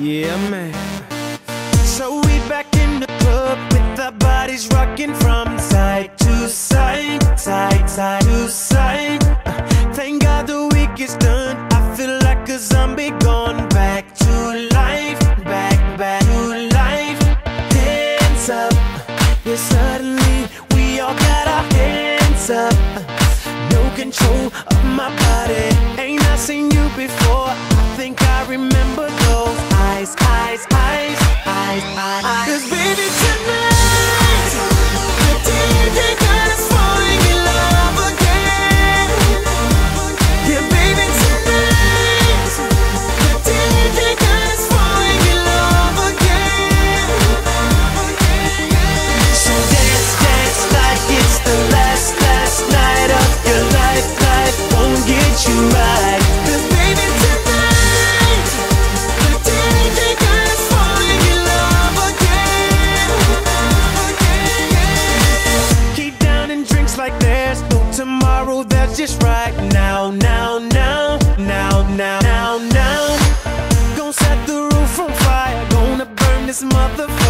Yeah, man. So we back in the club with our bodies rocking from side to side, side, side to side. Uh, Thank God the week is done. I feel like a zombie gone back to life, back, back to life. Hands up, yeah, suddenly we all got our hands up. No control of my body. Ain't I seen you before? You right. 'Cause baby just right now, now, now, now, now, now, now. Gonna set the roof on fire, gonna burn this motherfucker.